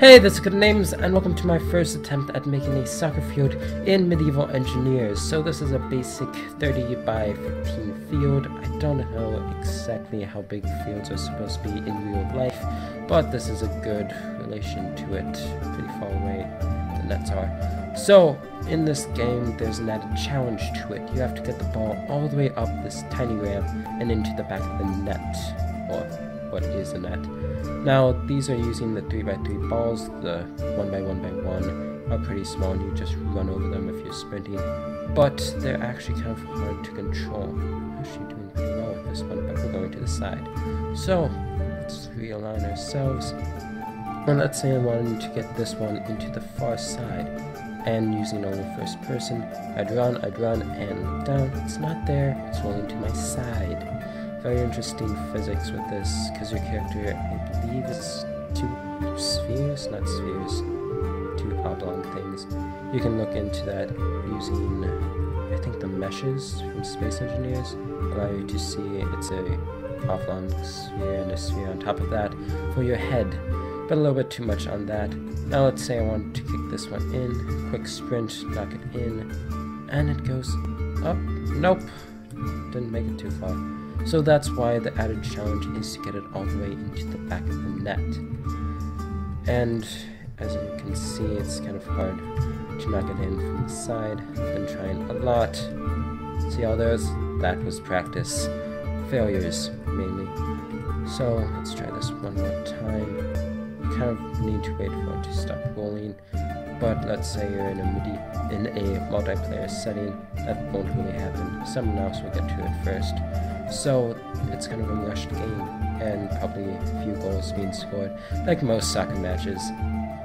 Hey, this is Good Names, and welcome to my first attempt at making a soccer field in Medieval Engineers. So this is a basic 30 by 15 field. I don't know exactly how big fields are supposed to be in real life, but this is a good relation to it, pretty far away the nets are. So, in this game, there's an added challenge to it. You have to get the ball all the way up this tiny ramp and into the back of the net, or what is a net. Now, these are using the 3x3 balls. The 1x1x1 are pretty small and you just run over them if you're sprinting. But they're actually kind of hard to control. I'm actually doing pretty well with this one, but we're going to the side. So, let's realign ourselves. And let's say I wanted to get this one into the far side. And using only first person, I'd run, I'd run, and down. It's not there, it's rolling to my side very interesting physics with this because your character, I believe, is two spheres, not spheres, two oblong things. You can look into that using, I think, the meshes from Space Engineers allow you to see it's a oblong sphere and a sphere on top of that for your head. But a little bit too much on that. Now let's say I want to kick this one in, quick sprint, knock it in, and it goes up. Nope, didn't make it too far. So that's why the added challenge is to get it all the way into the back of the net. And as you can see, it's kind of hard to knock it in from the side. I've been trying a lot. See all those? That was practice. Failures, mainly. So let's try this one more time. You kind of need to wait for it to stop rolling. But let's say you're in a MIDI in a multiplayer setting, that won't really happen. Someone else will get to it first. So it's kind of a rushed game, and probably a few goals being scored, like most soccer matches.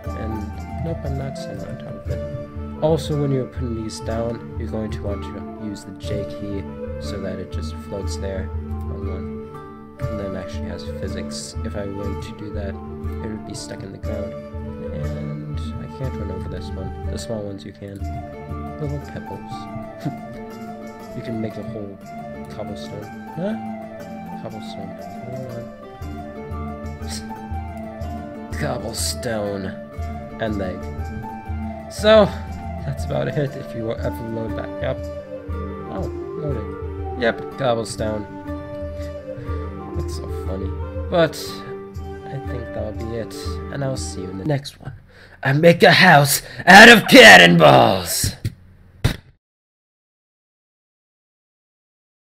And nope, I'm not sitting on top of it. Also, when you're putting these down, you're going to want to use the J key so that it just floats there on one. And then actually has physics. If I were to do that, it would be stuck in the ground. And I can't run over this one. The small ones you can. Little pebbles. you can make a whole cobblestone. Huh? Cobblestone. cobblestone. And leg. So, that's about it if you ever load back up. Oh, loading. Yep, cobblestone. That's so funny. But, I think that'll be it. And I'll see you in the next one. I make a house out of cannonballs!